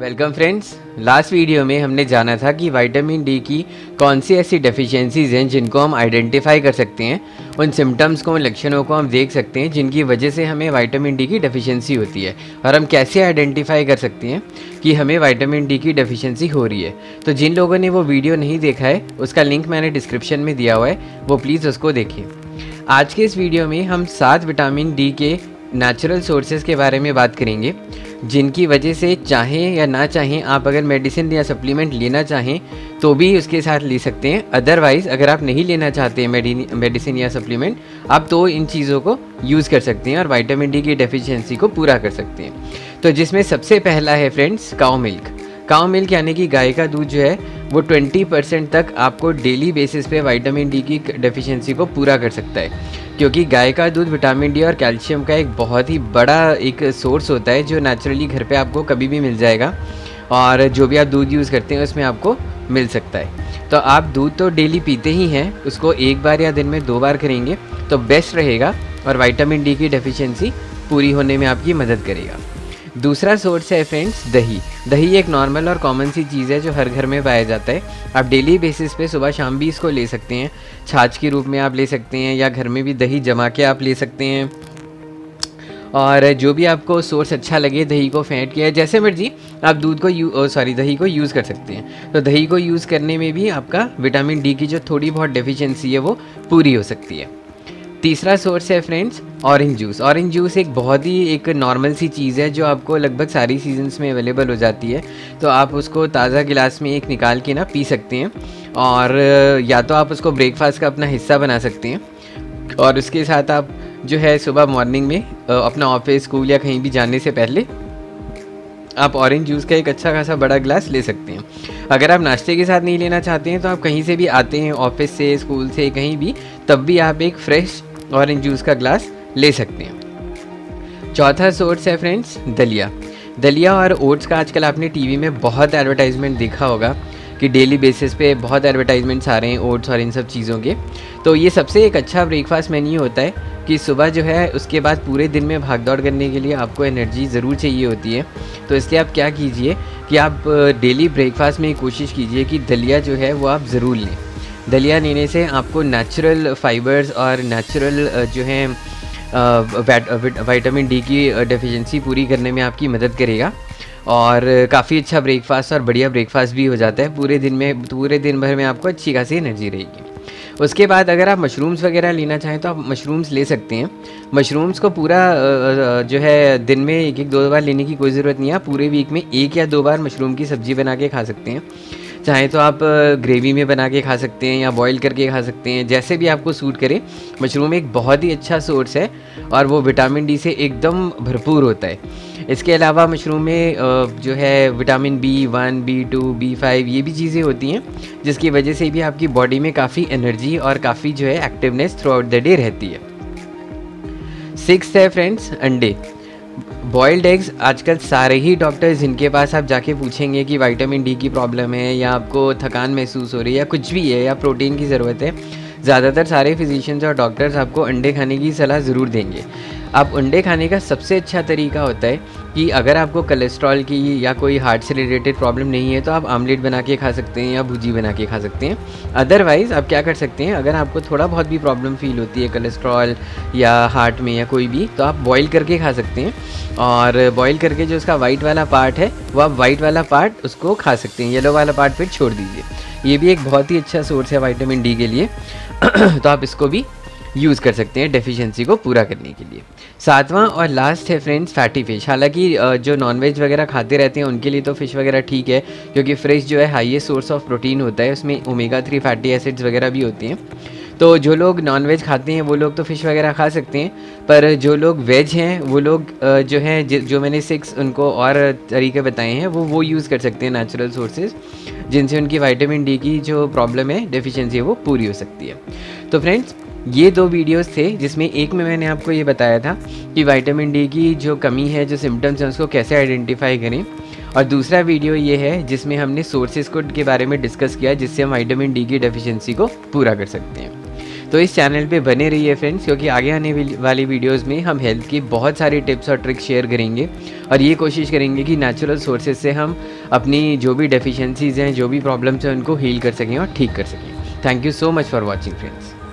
Welcome friends last video में हमने जाना था कि विटामिन डी की कौन सी ऐसी डेफिशिएंसीज हैं जिनको हम आइडेंटिफाई कर सकते हैं। उन सिम्टम्स को, उन लक्षणों को हम देख सकते हैं जिनकी वजह से हमें विटामिन डी की डेफिशिएंसी होती है। और हम कैसे आइडेंटिफाई कर सकते हैं कि हमें विटामिन डी की डेफिशिएंसी हो रही है। तो जिन लोगों ने वो वीडियो नहीं देखा है, उसका लिंक मैंने डिस्क्रिप्शन में दिया हुआ है। वो प्लीज़ उसको देखिए। आज के इस वीडियो में हम सात विटामिन डी के नेचुरल सोर्सेज के बारे में बात करेंगे। जिनकी वजह से चाहें या ना चाहें, आप अगर मेडिसिन या सप्लीमेंट लेना चाहें तो भी उसके साथ ले सकते हैं। अदरवाइज़ अगर आप नहीं लेना चाहते हैं मेडिसिन या सप्लीमेंट आप तो इन चीज़ों को यूज़ कर सकते हैं और वाइटामिन डी की डेफिशिएंसी को पूरा कर सकते हैं। तो जिसमें सबसे पहला है friends cow milk cow milk यानी कि गाय का दूध जो है, वो 20 परसेंट तक आपको डेली बेसिस पे विटामिन डी की डेफिशिएंसी को पूरा कर सकता है। क्योंकि गाय का दूध विटामिन डी और कैल्शियम का एक बहुत ही बड़ा एक सोर्स होता है, जो नेचुरली घर पे आपको कभी भी मिल जाएगा और जो भी आप दूध यूज़ करते हैं, उसमें आपको मिल सकता है। तो आप दूध तो डेली पीते ही हैं, उसको एक बार या दिन में दो बार करेंगे तो बेस्ट रहेगा और वाइटामिन डी की डेफिशेंसी पूरी होने में आपकी मदद करेगा। दूसरा सोर्स है फ्रेंड्स दही। दही एक नॉर्मल और कॉमन सी चीज़ है जो हर घर में पाया जाता है। आप डेली बेसिस पे सुबह शाम भी इसको ले सकते हैं। छाछ के रूप में आप ले सकते हैं या घर में भी दही जमा के आप ले सकते हैं। और जो भी आपको सोर्स अच्छा लगे, दही को फेंट किया जैसे मर्ज़ी आप दूध को यू सॉरी दही को यूज़ कर सकते हैं। तो दही को यूज़ करने में भी आपका विटामिन डी की जो थोड़ी बहुत डेफिशिएंसी है, वो पूरी हो सकती है। तीसरा सोर्स है friends orange juice orange juice एक बहुत ही एक नॉर्मल सी चीज़ है जो आपको लगभग सारी सीजन्स में अवेलेबल हो जाती है. तो आप उसको ताज़ा गिलास में एक निकाल के ना पी सकते हैं और या तो आप उसको ब्रेकफास्ट का अपना हिस्सा बना सकते हैं. और उसके साथ आप जो है सुबह मॉर्निंग में अपना ऑफ़िस स्कूल या कहीं भी जाने से पहले आप ऑरेंज जूस का एक अच्छा खासा बड़ा गिलास ले सकते हैं. अगर आप नाश्ते के साथ नहीं लेना चाहते हैं तो आप कहीं से भी आते हैं ऑफ़िस से स्कूल से, कहीं भी, तब भी आप एक फ्रेश ऑरेंज जूस का ग्लास ले सकते हैं। चौथा सोर्स है फ्रेंड्स दलिया। दलिया और ओट्स का आजकल आपने टीवी में बहुत एडवर्टाइजमेंट देखा होगा कि डेली बेसिस पे बहुत एडवर्टाइजमेंट्स आ रहे हैं ओट्स और इन सब चीज़ों के। तो ये सबसे एक अच्छा ब्रेकफास्ट मेन्यू होता है कि सुबह जो है, उसके बाद पूरे दिन में भाग दौड़ करने के लिए आपको एनर्जी ज़रूर चाहिए होती है। तो इसलिए आप क्या कीजिए कि आप डेली ब्रेकफास्ट में कोशिश कीजिए कि दलिया जो है, वो आप ज़रूर लें। दलिया लेने से आपको नेचुरल फाइबर्स और नेचुरल जो है विटामिन डी की डेफिशिएंसी पूरी करने में आपकी मदद करेगा। और काफ़ी अच्छा ब्रेकफास्ट और बढ़िया ब्रेकफास्ट भी हो जाता है। पूरे दिन में, पूरे दिन भर में आपको अच्छी खासी एनर्जी रहेगी। उसके बाद अगर आप मशरूम्स वगैरह लेना चाहें तो आप मशरूम्स ले सकते हैं। मशरूम्स को पूरा जो है, दिन में एक एक दो बार लेने की कोई ज़रूरत नहीं है। पूरे वीक में एक या दो बार मशरूम की सब्ज़ी बना के खा सकते हैं। चाहे तो आप ग्रेवी में बना के खा सकते हैं या बॉईल करके खा सकते हैं, जैसे भी आपको सूट करे। मशरूम एक बहुत ही अच्छा सोर्स है और वो विटामिन डी से एकदम भरपूर होता है। इसके अलावा मशरूम में जो है vitamin B one B two B five ये भी चीज़ें होती हैं, जिसकी वजह से भी आपकी बॉडी में काफ़ी एनर्जी और काफ़ी जो है activeness throughout the day रहती है। सिक्स है फ्रेंड्स अंडे। बॉयल्ड एग्स आजकल सारे ही डॉक्टर्स जिनके पास आप जाके पूछेंगे कि वाइटामिन डी की प्रॉब्लम है या आपको थकान महसूस हो रही है या कुछ भी है या प्रोटीन की ज़रूरत है, ज़्यादातर सारे फिजिशियंस और डॉक्टर्स आपको अंडे खाने की सलाह ज़रूर देंगे। आप अंडे खाने का सबसे अच्छा तरीका होता है कि अगर आपको कोलेस्ट्रॉल की या कोई हार्ट से रिलेटेड प्रॉब्लम नहीं है तो आप आमलेट बना के खा सकते हैं या भुजी बना के खा सकते हैं। अदरवाइज़ आप क्या कर सकते हैं, अगर आपको थोड़ा बहुत भी प्रॉब्लम फील होती है कोलेस्ट्रॉल या हार्ट में या कोई भी तो आप बॉईल करके खा सकते हैं। और बॉईल करके जो उसका वाइट वाला पार्ट है, वो आप वाइट वाला पार्ट उसको खा सकते हैं। येलो वाला पार्ट फिर छोड़ दीजिए। ये भी एक बहुत ही अच्छा सोर्स है वाइटामिन डी के लिए। तो आप इसको भी यूज़ कर सकते हैं डेफिशिएंसी को पूरा करने के लिए। सातवां और लास्ट है फ्रेंड्स फैटी फ़िश हालाँकि जो नॉनवेज वगैरह खाते रहते हैं, उनके लिए तो फ़िश वगैरह ठीक है, क्योंकि फ़िश जो है हाईएस्ट सोर्स ऑफ़ प्रोटीन होता है, उसमें ओमेगा थ्री फैटी एसिड्स वगैरह भी होती हैं। तो जो लोग नॉनवेज खाते हैं, वो लोग तो फ़िश वगैरह खा सकते हैं, पर जो लोग वेज हैं, वो लोग जो हैं, जो मैंने सिक्स उनको और तरीके बताए हैं, वो वो यूज़ कर सकते हैं नेचुरल सोर्सेज जिनसे उनकी वाइटामिन डी की जो प्रॉब्लम है डेफिशिएंसी है, वो पूरी हो सकती है। तो फ्रेंड्स ये दो वीडियोस थे, जिसमें एक में मैंने आपको ये बताया था कि विटामिन डी की जो कमी है, जो सिम्टम्स हैं, उसको कैसे आइडेंटिफाई करें। और दूसरा वीडियो ये है, जिसमें हमने सोर्सेज को के बारे में डिस्कस किया, जिससे हम विटामिन डी की डेफिशिएंसी को पूरा कर सकते हैं। तो इस चैनल पे बने रहिए फ्रेंड्स क्योंकि आगे आने वाली वीडियोस में हम हेल्थ की बहुत सारी टिप्स और ट्रिक्स शेयर करेंगे। और ये कोशिश करेंगे कि नेचुरल सोर्सेज से हम अपनी जो भी डेफिशिएंसीज़ हैं, जो भी प्रॉब्लम्स हैं, उनको हील कर सकें और ठीक कर सकें। Thank you so much for watching friends